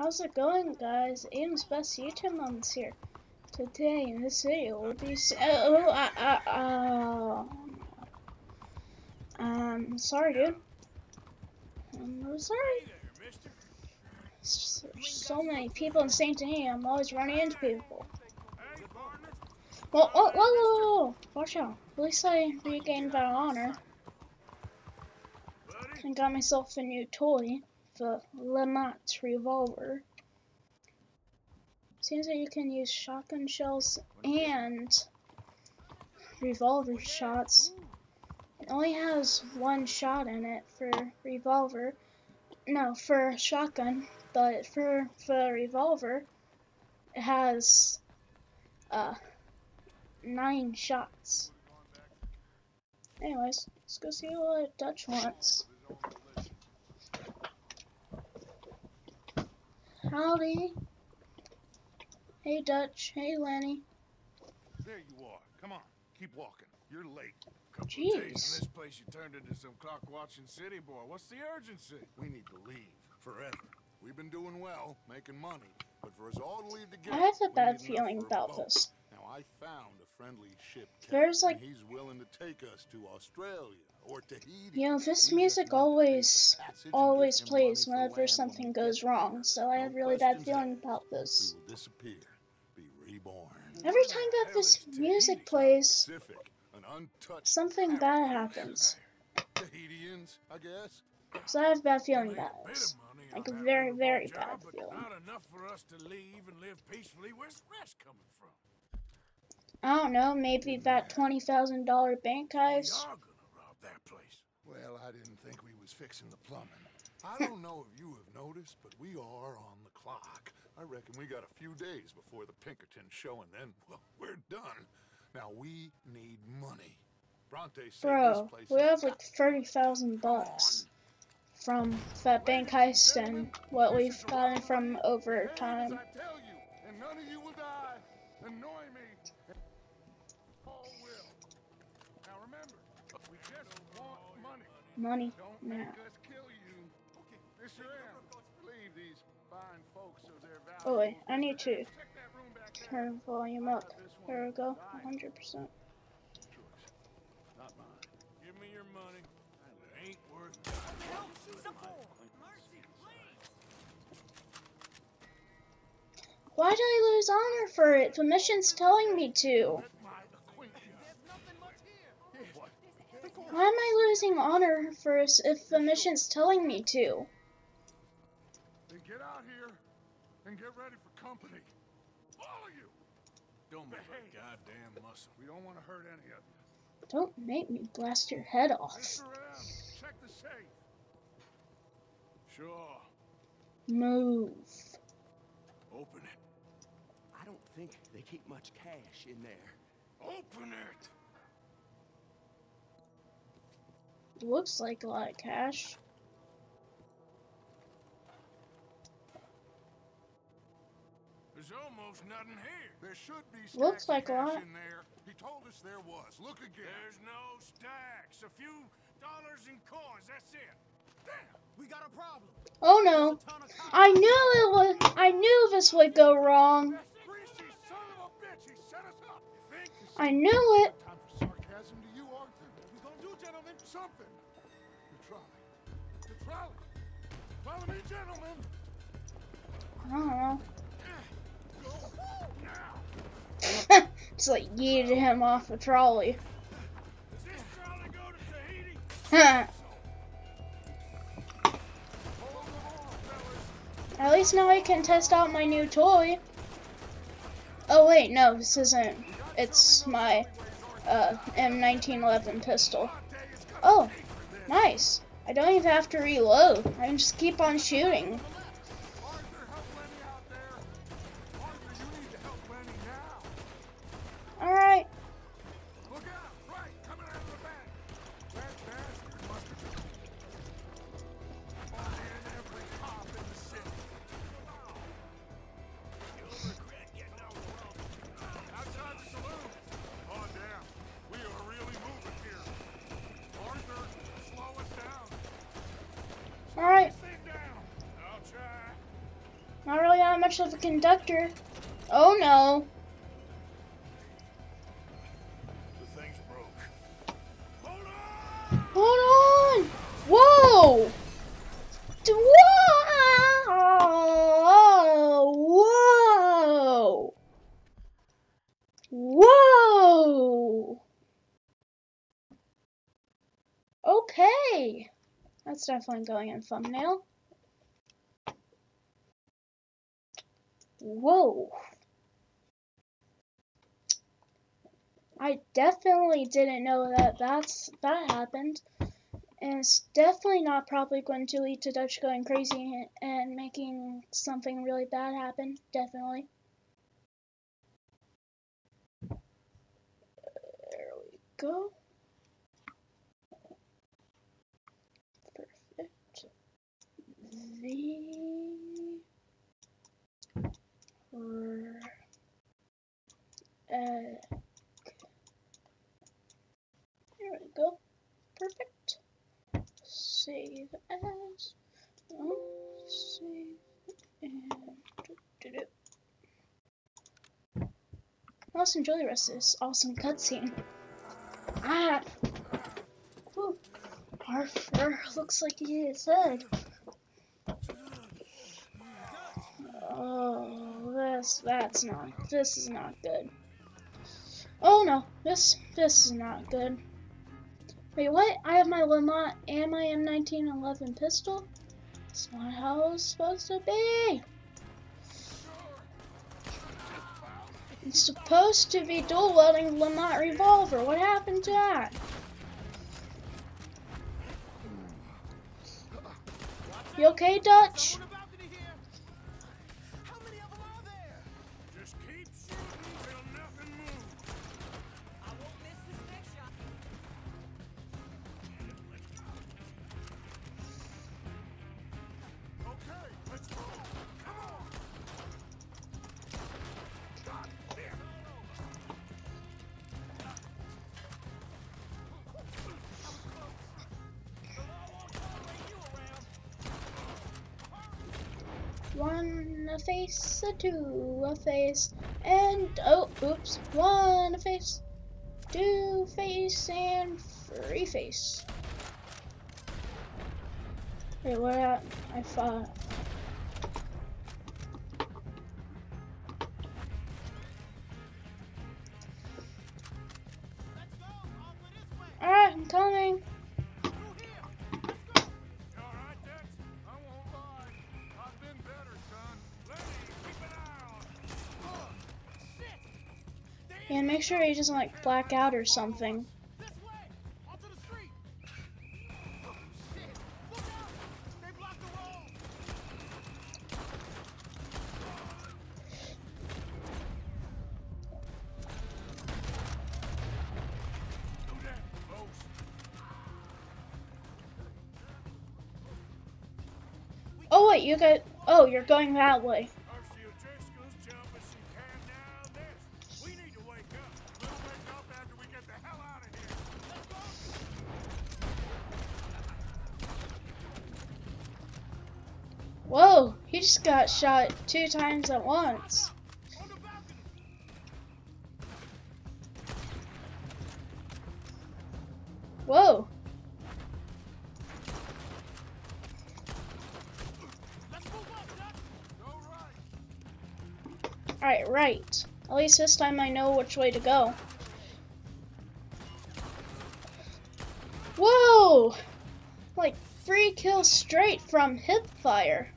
How's it going, guys? Aidyn's best YouTube moments here. Today in this video we'll be s- oh, oh, uh, uh, uh, um, sorry, dude. I'm really sorry. There's so many people in St. Denis. I'm always running into people. Whoa, whoa, whoa, whoa! Watch out. At least I regained that honor and got myself a new toy, the LeMat revolver. Seems that you can use shotgun shells and revolver shots. It only has one shot in it for revolver. No, for shotgun, but for for revolver, it has uh nine shots. Anyways, let's go see what Dutch wants. Howdy. Hey Dutch. Hey Lenny. There you are. Come on, keep walking. You're late. Couple Jeez. of days in this place, you turned into some clock watching city boy. What's the urgency? We need to leave forever. We've been doing well, making money, but for us all to leave together, I have a bad feeling about this. Now I found a friendly ship. There's, captain, like- and he's willing to take us to Australia. You know, this music always, pay the passage and always plays whenever something goes wrong, so I have really bad feeling about this. will disappear, be reborn. Every time that this music plays, something bad happens. Tahitians, I guess. So I have a bad feeling about this. Like a very, very bad feeling. Not enough for us to leave and live peacefully. Where's the rest coming from? I don't know, maybe that $20,000 bank heist. Are that place. Well, I didn't think we was fixing the plumbing. I don't know if you have noticed, but we are on the clock. I reckon we got a few days before the Pinkerton show, and then, well, we're done. Now we need money. Bronte said Bro, this place we have like 30,000 bucks from that bank heist and what we've gotten from overtime. I tell you, and none of you will die. Annoy me. So they're Oh wait, valuable. I need to Check that room back there. turn volume up. There we go, 100%. Not mine. Give me your money. It ain't worth Why did I lose honor for it? The mission's telling me to. Why am I losing honor for s- if the mission's telling me to? Then get out here and get ready for company. All of you. Don't move a goddamn muscle. We don't want to hurt any of you. Don't make me blast your head off. Mr. M, check the safe. Sure. Move. Open it. I don't think they keep much cash in there. Open it. Looks like a lot of cash. There's almost nothing here. There should be stacks Looks like a lot. in there. He told us there was. Look again. There's no stacks. A few dollars in coins. That's it. Damn. We got a problem. Oh no. I knew it was I knew this would go wrong. That greasy son of a bitch. He set us up. You think? I knew it. For sarcasm to you, Arthur. What we gonna do, gentlemen? Something. The trolley. The trolley. Follow me, gentlemen. I don't know. Go now. it's like yeeted him off a trolley. Does this trolley go to Tahiti? At Hold on, fellas. least now I can test out my new toy. Oh wait, no, this isn't. It's my uh, M1911 pistol. Oh, nice. I don't even have to reload. I can just keep on shooting. Not really that much of a conductor. Oh no. The thing's broke. Hold on! Hold on! Whoa! Whoa! Whoa! Whoa! Okay. That's definitely going in thumbnail. Whoa. I definitely didn't know that that's that happened. And it's definitely not probably going to lead to Dutch going crazy and making something really bad happen. Definitely. There we go. Perfect. The r- egg. There we go. Perfect. Save as. Oh, save and. do, do. Let's enjoy the rest of this awesome cutscene. Ah! Arthur looks like he is dead. Oh, this, that's not, this is not good. Oh no, this, this is not good. Wait, what? I have my Lamont and my M1911 pistol? That's not how it's supposed to be. It's supposed to be dual wielding Lamont revolver. What happened to that? You okay, Dutch? One a face, a two a face, and oh, oops, one a face, two face, and three face. Wait, what? I thought. Sure he doesn't like black out or something. Oh. Oh wait, you got. Oh, you're going that way. Shot two times at once. Whoa. Alright, right. At least this time I know which way to go. Whoa! Like three kills straight from hip fire.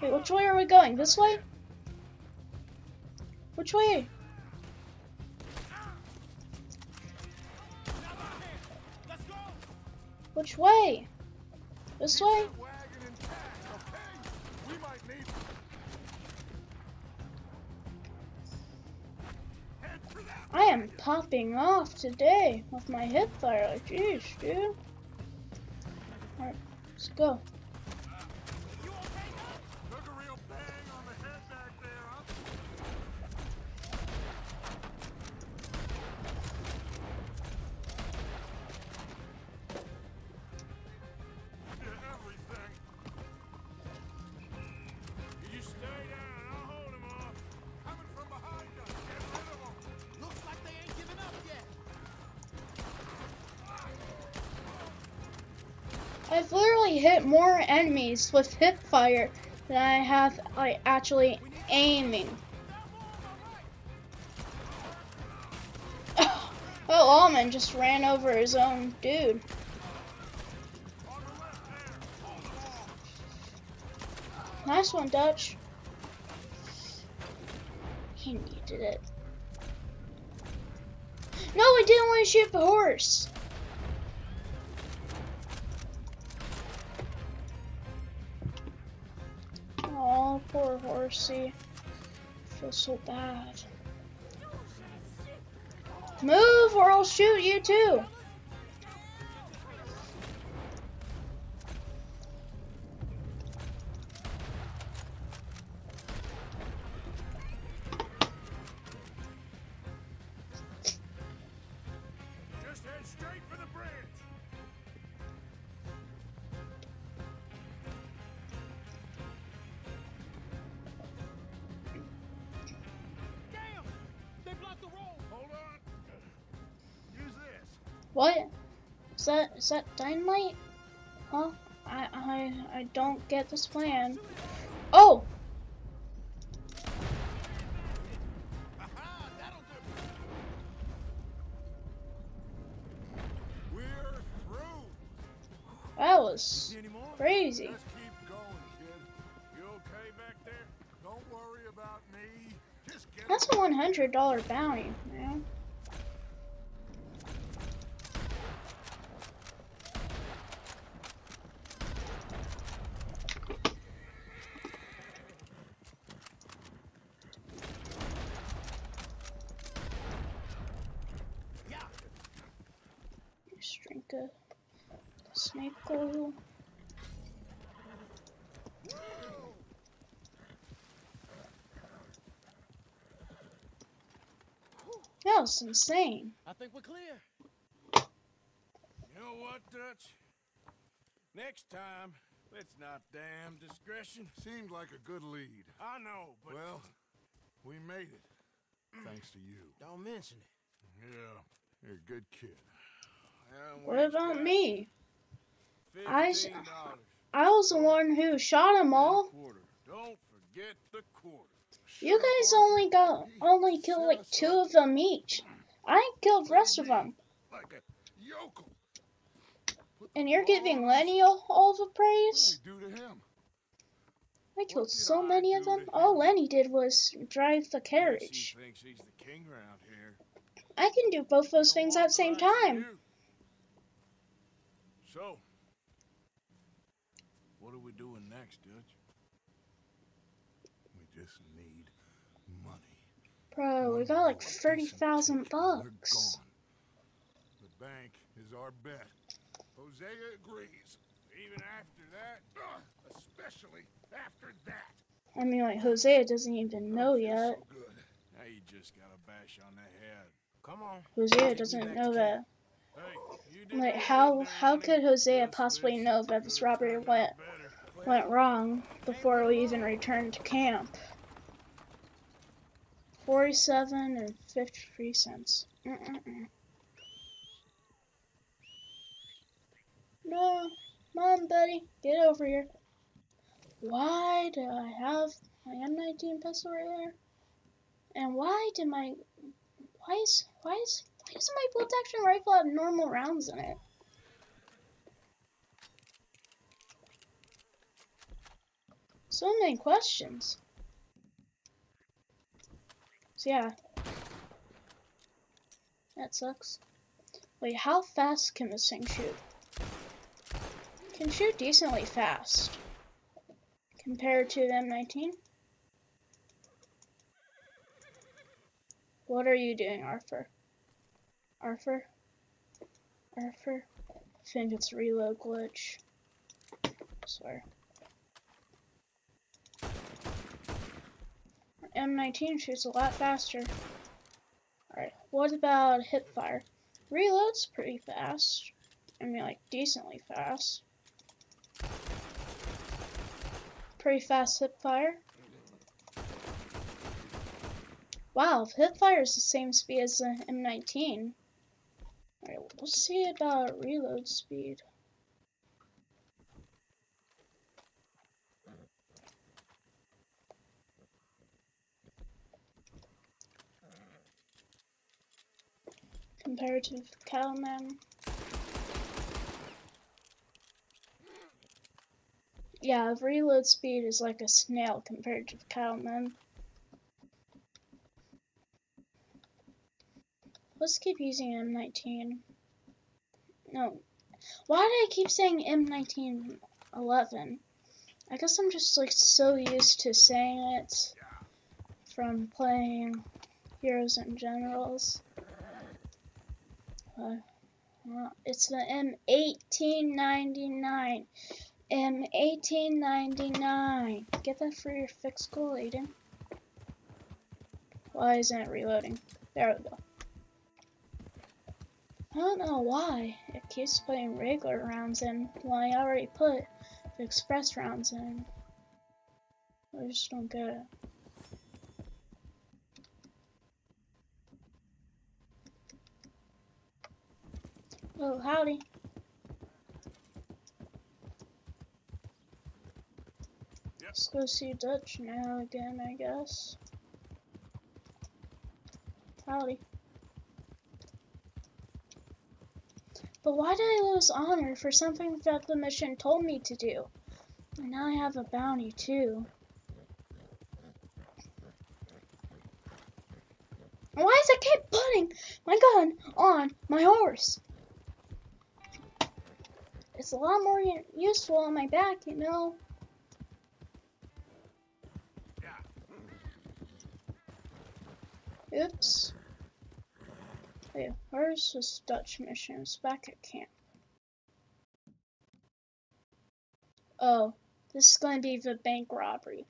Wait, which way are we going? This way? Which way? Which way? This way? I am popping off today with my hip fire. Jeez, dude. Alright, let's go. I've literally hit more enemies with hip fire than I have like actually aiming. oh, Almond just ran over his own dude. Nice one, Dutch. He needed it. No, I didn't want to shoot the horse. Poor horsey. I feel so bad. Move or I'll shoot you too. What? Is that is that dynamite? Huh? I I I don't get this plan. Oh! That'll do! We're through. That was See any more? crazy. Going, okay back there? Don't worry about me. Just get That's a one hundred dollar bounty, man. Yeah! Just drink a snake oil. That was insane. I think we're clear. You know what, Dutch? Next time, let's not damn discretion. Seemed like a good lead. I know, but well, we made it. Thanks to you. Don't mention it. Yeah, you're a good kid. And What about got me? I s- $15. I was the one who shot them all. Don't forget the quarter. You guys only got only killed like two of them each. I killed the rest of them, Like a yokel. and you're giving Lenny all, the praise. did we do to him? I killed so many of them. All Lenny did was drive the carriage. He thinks he's the king around here. I can do both those things at the same time. So, what are we doing next, Dutch? We just need money. Bro, we got like thirty thousand bucks. The bank is our bet. Hosea agrees. Even after that, ugh, especially after that. I mean, like Hosea doesn't even know yet. So good. Now you just got a bash on the head. Come on. Hosea doesn't know that. Hey, you Like how how could Hosea possibly know that this robbery went better. Went wrong before we even returned to camp? Forty-seven and fifty-three cents. Mm-mm-mm. No, mom, buddy, get over here. Why do I have my M19 pistol right there? And why did my why is why is why does my bolt action rifle have normal rounds in it? So many questions. So yeah. That sucks. Wait, how fast can this thing shoot? Can shoot decently fast. Compared to the M19. What are you doing, Arthur? Arthur? Arthur? I think it's reload glitch. swear. M19 shoots a lot faster. Alright, what about hip fire? Reload's pretty fast. I mean, like, decently fast. Pretty fast hip fire. Wow, hip fire is the same speed as the M19. Alright, let's see about reload speed. Comparative cattleman. Yeah, reload speed is like a snail compared to cattleman. Let's keep using M19. No. Why do I keep saying M1911? I guess I'm just like so used to saying it from playing Heroes and Generals. It's the M1899. M1899. Get that for your fixed goal, Aidyn. Why isn't it reloading? There we go. I don't know why it keeps putting regular rounds in when I already put the express rounds in. I just don't get it. Oh, howdy. Let's go see Dutch now again, I guess. Howdy. But why did I lose honor for something that the mission told me to do? And now I have a bounty too. Why does it keep putting my gun on my horse? It's a lot more useful on my back, you know. Oops. Wait, where's this Dutch mission? It's back at camp. Oh, this is going to be the bank robbery.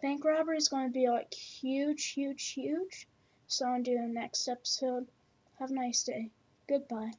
Bank robbery is going to be like huge, huge, huge. So I'm doing next episode. Have a nice day. Goodbye.